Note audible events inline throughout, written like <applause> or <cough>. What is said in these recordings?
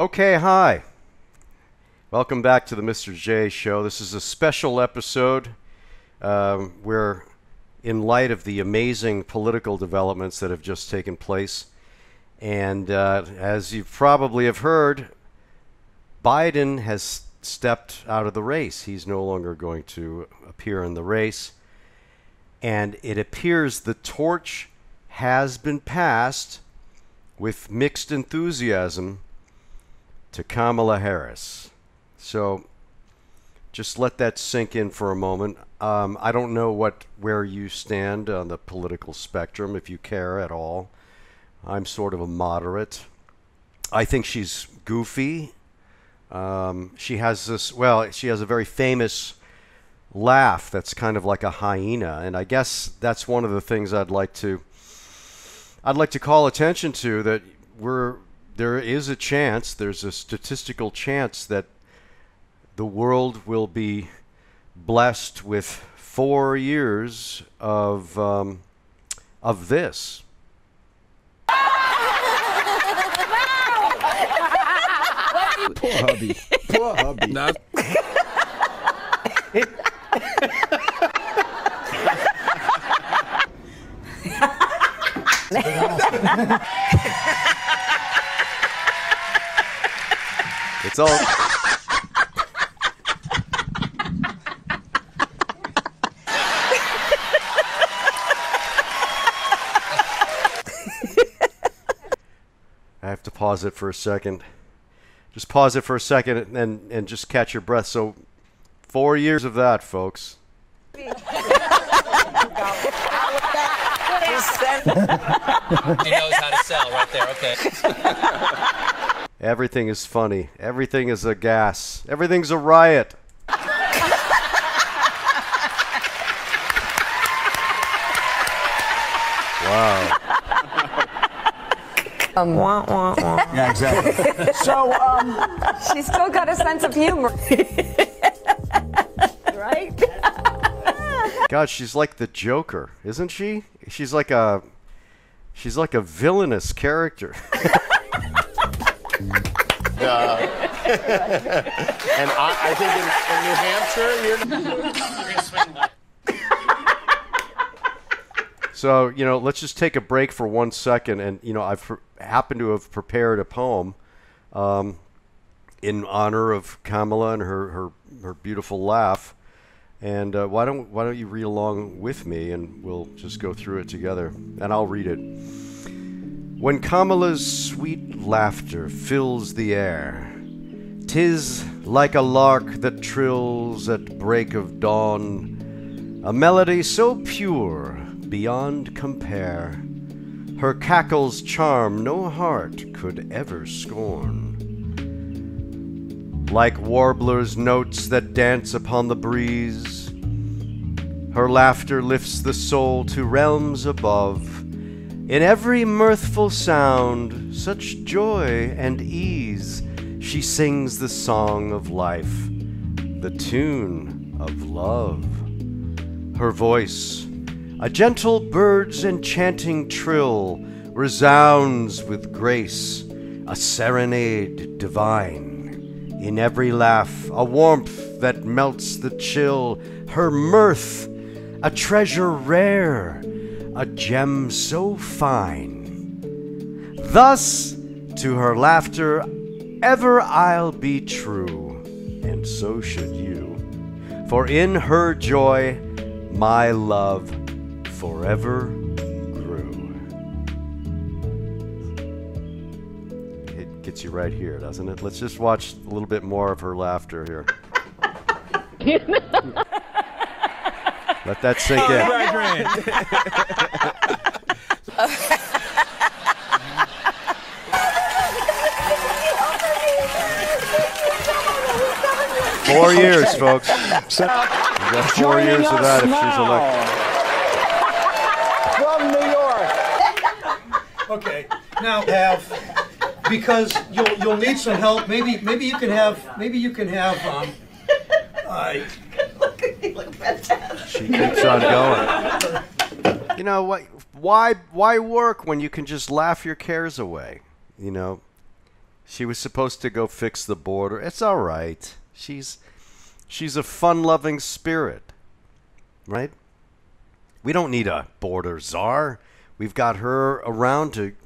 Okay, hi. Welcome back to the Mr. J Show. This is a special episode um, where, in light of the amazing political developments that have just taken place, and uh, as you probably have heard, Biden has stepped out of the race. He's no longer going to appear in the race. And it appears the torch has been passed with mixed enthusiasm to Kamala Harris. So just let that sink in for a moment. Um, I don't know what where you stand on the political spectrum, if you care at all. I'm sort of a moderate. I think she's goofy. Um, she has this, well, she has a very famous laugh that's kind of like a hyena. And I guess that's one of the things I'd like to. I'd like to call attention to that we're there is a chance, there's a statistical chance that the world will be blessed with four years of um, of this. Poor hubby. Poor hubby. <laughs> Not <laughs> It's all. <laughs> I have to pause it for a second. Just pause it for a second and, and just catch your breath. So, four years of that, folks. He knows how to sell right there. Okay. <laughs> Everything is funny. Everything is a gas. Everything's a riot. wow. Yeah, exactly. so, um, She's still got a sense of humor. right? God, she's like the Joker, isn't she? She's like a she's like a villainous character. <laughs> <laughs> And I, I think in, in New Hampshire, you're. So, you know, let's just take a break for one second. And, you know, I've happened to have prepared a poem um, in honor of Kamala and her, her, her beautiful laugh. And uh, why don't why don't you read along with me, and we'll just go through it together, and I'll read it. When Kamala's sweet laughter fills the air, tis like a lark that trills at break of dawn, a melody so pure beyond compare. Her cackles charm no heart could ever scorn. Like warblers' notes that dance upon the breeze, her laughter lifts the soul to realms above. In every mirthful sound, such joy and ease, she sings the song of life, the tune of love. Her voice, a gentle bird's enchanting trill, resounds with grace, a serenade divine. In every laugh, a warmth that melts the chill, her mirth, a treasure rare, a gem so fine. Thus, to her laughter, ever I'll be true, and so should you. For in her joy, my love forever grew. It gets you right here, doesn't it? Let's just watch a little bit more of her laughter here. <laughs> Let that sink in. Four years, folks. We got four years of that if she's elected. From New York. Okay, now have, because you'll, you'll need some help, maybe, maybe you can have, maybe you can have, um, uh, She keeps on going. You know what? Why why work when you can just laugh your cares away? You know, She was supposed to go fix the border. It's all right. She's she's a fun-loving spirit, right? We don't need a border czar. We've got her around to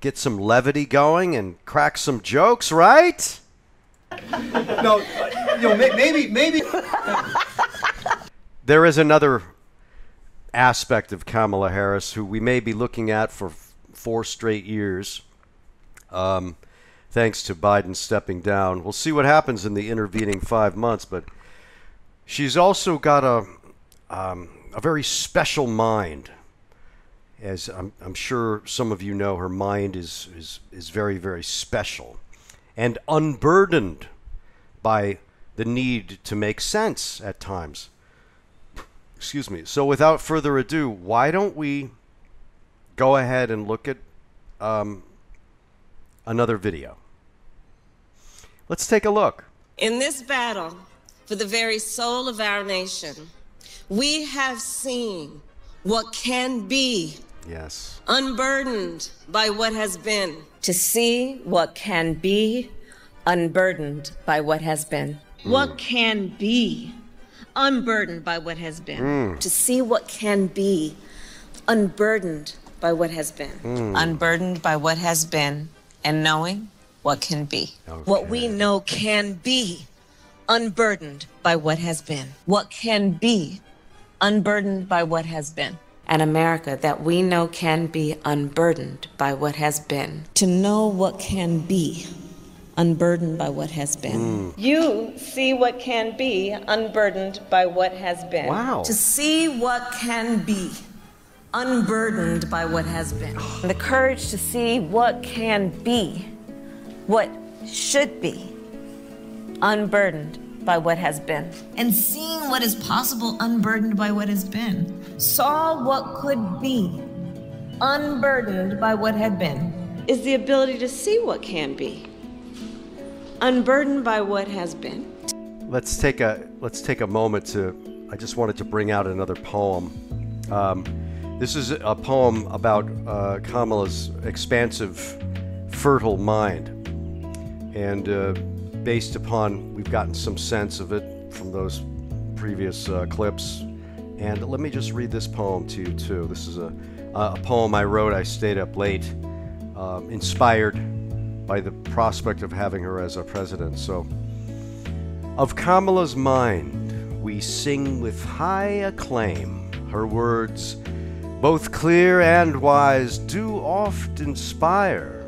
get some levity going and crack some jokes, right? No, you know, maybe, maybe. There is another aspect of Kamala Harris who we may be looking at for four straight years, um, thanks to Biden stepping down. We'll see what happens in the intervening five months, but she's also got a um, a very special mind. As I'm, I'm sure some of you know, her mind is, is, is very, very special and unburdened by the need to make sense at times. Excuse me. So, without further ado, why don't we go ahead and look at um, another video? Let's take a look. In this battle for the very soul of our nation, we have seen what can be Yes. unburdened by what has been. To see what can be unburdened by what has been. What can be unburdened by what has been. Mm. To see what can be unburdened by what has been. Mm. Unburdened by what has been and knowing what can be. What we know can be unburdened by what has been. What can be unburdened by what has been. An America that we know can be unburdened by what has been. To know what can be unburdened by what has been. Mm. You see what can be unburdened by what has been. Wow. To see what can be unburdened by what has been. The courage to see what can be, what should be, unburdened by what has been. and seeing what is possible unburdened by what has been. Saw what could be, unburdened by what had been. Is the ability to see what can be unburdened by what has been. let's take a let's take a moment to I just wanted to bring out another poem. Um, this is a poem about uh, Kamala's expansive, fertile mind, and uh, based upon we've gotten some sense of it from those previous uh, clips. And let me just read this poem to you too. This is a a poem I wrote. I stayed up late, um, inspired by the prospect of having her as our president. So. Of Kamala's mind, we sing with high acclaim. Her words, both clear and wise, do oft inspire.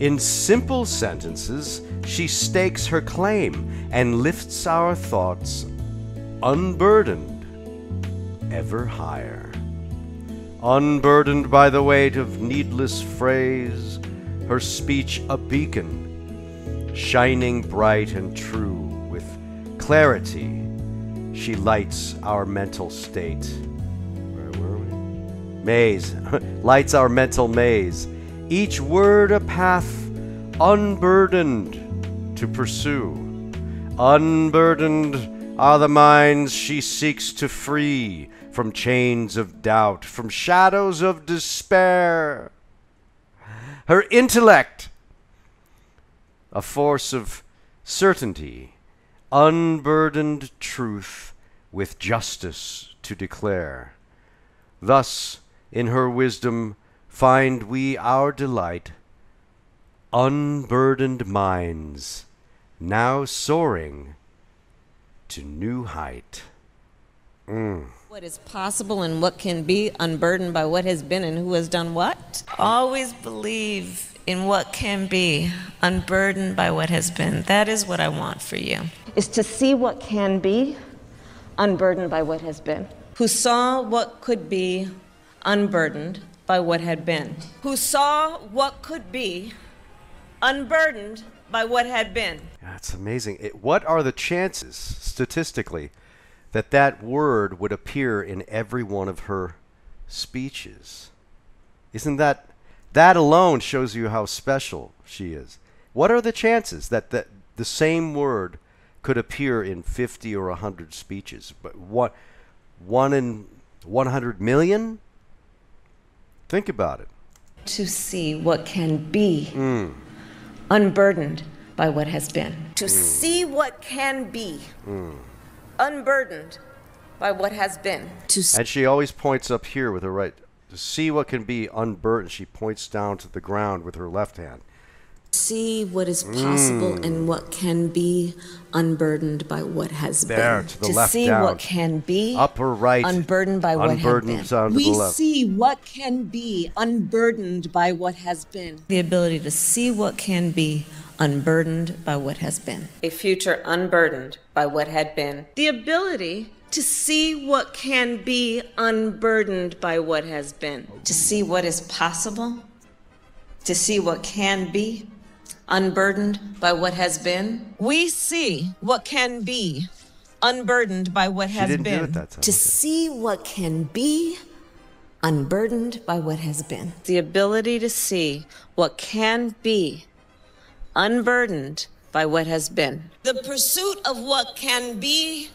In simple sentences, she stakes her claim and lifts our thoughts, unburdened, ever higher. Unburdened by the weight of needless phrase, her speech a beacon, shining bright and true. With clarity she lights our mental state. Where were we? Maze. <laughs> Lights our mental maze. Each word a path unburdened to pursue. Unburdened are the minds she seeks to free from chains of doubt from shadows of despair her intellect a force of certainty, unburdened truth with justice to declare. Thus, in her wisdom, find we our delight, unburdened minds, now soaring to new height. Mm. What is possible and what can be unburdened by what has been and who has done what? Always believe in what can be unburdened by what has been. That is what I want for you. Is to see what can be unburdened by what has been. Who saw what could be unburdened by what had been. Who saw what could be unburdened by what had been. That's amazing. It, what are the chances, statistically, that that word would appear in every one of her speeches? Isn't that that alone shows you how special she is? What are the chances that that the same word could appear in 50 or 100 speeches? But what one in 100 million? Think about it. To see what can be mm. unburdened by what has been. To see what can be, mm. Unburdened by what has been. To And she always points up here with her right. To see what can be unburdened, she points down to the ground with her left hand. see what is possible mm. and what can be unburdened by what has There, been. to the left, see down. what can be Upper right. unburdened by what unburdened has been. to We left. see what can be unburdened by what has been. The ability to see what can be unburdened by what has been. A future unburdened by what had been. The ability to see what can be unburdened by what has been. To see what is possible. To see what can be unburdened by what has been. We see what can be unburdened by what She has didn't do been. it that time, To okay. see what can be unburdened by what has been. The ability to see what can be unburdened by what has been. The pursuit of what can be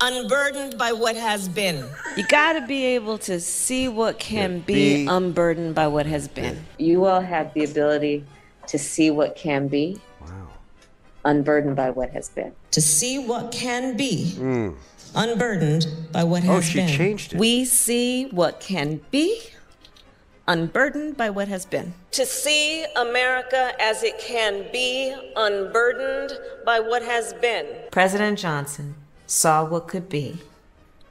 unburdened by what has been. You got to be able to see what can be be- unburdened by what has been. You all have the ability to see what can be Wow. unburdened by what has been. To see what can be hmm. unburdened by what. Oh, has she been. changed it. We see what can be unburdened by what has been. To see America as it can be unburdened by what has been. President Johnson saw what could be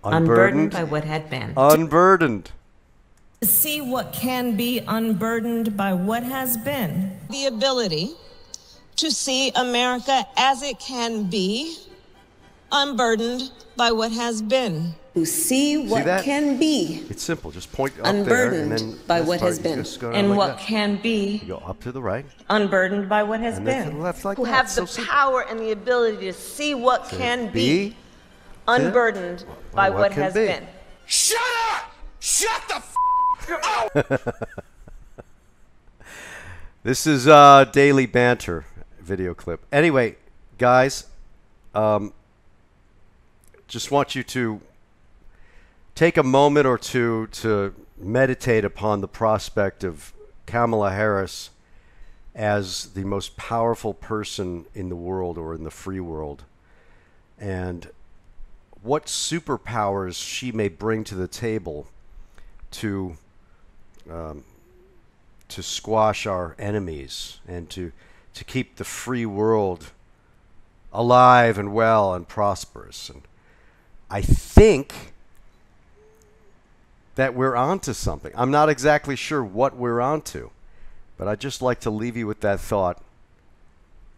unburdened Unburdened. by what had been. Unburdened. To see what can be unburdened by what has been. The ability to see America as it can be unburdened by what has been. To see what that? can be It's simple. Just point up there and unburdened then by what part, has been. just go down And like what that. can be You go up to the right. unburdened by what has And then to been. the left like Who that. have So the simple. power and the ability to see what can be, Be. unburdened by what what, has be. been. Shut up! Shut the f- <laughs> up! <laughs> This is uh, daily banter video clip. Anyway, guys, um, just want you to take a moment or two to meditate upon the prospect of Kamala Harris as the most powerful person in the world or in the free world, and what superpowers she may bring to the table to um, to squash our enemies and to to keep the free world alive and well and prosperous. And I think that we're onto something. I'm not exactly sure what we're onto, but I'd just like to leave you with that thought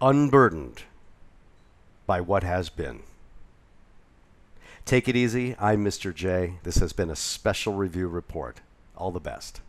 unburdened by what has been. Take it easy. I'm Mr. J. This has been a special review report. All the best.